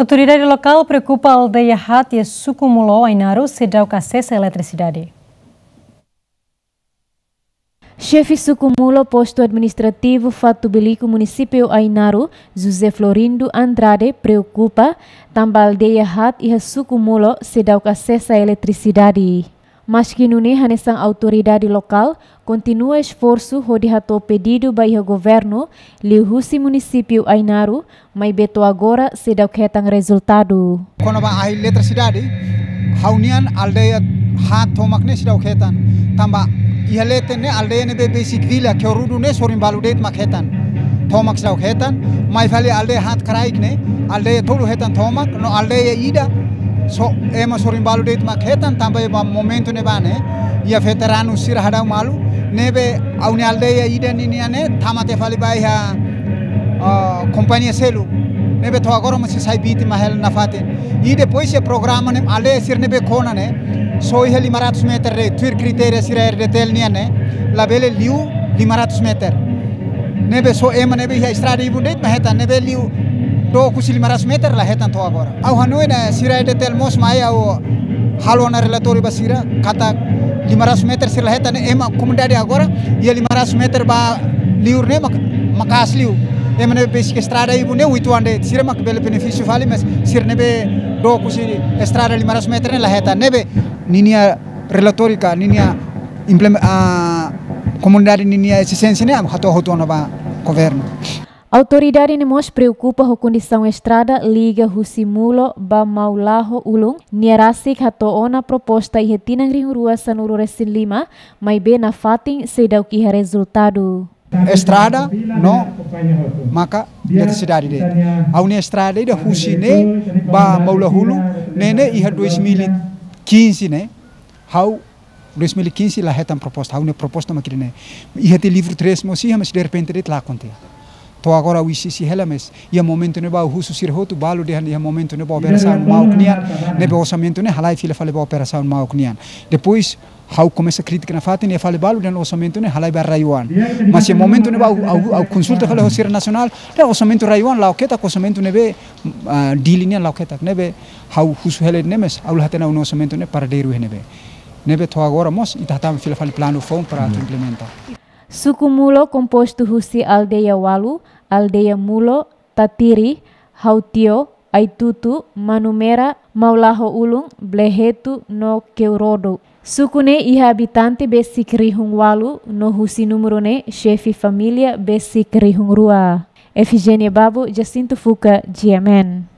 Autoridade local preocupa a aldeia Hatia Sucumulo, Ainaru, cedeu acesso à eletricidade. Chefe Sucumulo, posto administrativo Fato Bilico, município Ainaru, José Florindo Andrade, preocupa também a aldeia Hat e Sucumulo cedeu acesso à eletricidade. Mas que não nessa autoridade local continua esforço de rato pedido o governo li husi município Ainaru, mas beto agora se dá que resultado. Quando a eletricidade, haunian aldeia hat tomakne se dá que tamba ihalete ne aldeia ne basic villa que rudu ne sorin baludet maketan tomak se dá que mas vale aldeia hat kraik ne aldeia tolu hetan tomak no aldeia ida so ema sorin balu det mak hetan tambah ba momento ne bane. Ia veterano sir hadau malu. Nebe aune aldeia ida nini ane tamate fali bai ha selu. Nebe to agora mas sai biti mahel nafate. E depois se programa ne aldeia sir nebe kona ne ihe 500 meter re tuir kriteria sir er detel ni ane labele liu 500 meter. Nebe so ema nebe ia estrada ibu det maheta nebe liu do kusi 500 meter lah hetan to agora au hanoi na sirai de tel mos mai au halo na relatori basira kata 500 meter sila hetan ema comunidade agora ia 500 meter ba liur ne mak makas liu ema ne basic estrada ibu ne uitu ande sira mak bele benefício vale mas sir ne be do kusi estrada 500 meter ne la hetan. Ne be ninia relatori ka ninia implement a comunidade ninia existência ne hato hato na ba governo Autoridade mos preocupa a condição estrada liga Husimulo ba Maulaho Ulung nierasik hato ona proposta e retinang ring rua sanuru resin lima mai be na fating sedau ki resultado. Estrada no maka necessidade de. A une estrada de Husine ba Maulahulu nene iha 2015 ne. How 2015 lá retam proposta, a une proposta maquine. Iha te livro 3 mosi mas de repente de lá to agora o isi hela mes ia momento ne ba husu sir hotu balu de ia momento ne ba operação mau knian ne ba orçamento ne halai fila fale ba operação mau knian depois how começa a crítica na fata ne fale balu den orçamento ne halai ba raiwan mas ia momento ne ba au consulta fale hosir nacional ne orçamento raiwan la oketa orçamento ne be dilinha la oketa ne be how husu hele ne mes au hatena un orçamento ne para deru ne be. Ne be to agora mos itatam fila fale plano fom para implementar Suku Mulo composto husi aldeia Walu, aldeia Mulo, Tatiri, Hautio, Aitutu, Manumera, Maulaho Ulung, Blehetu, no Keurodo. Sukune iha habitante besik rihung walu no husi número ne chefe família besik rihung rua. Efigênia Babo, Jacinto Fuca, GMN.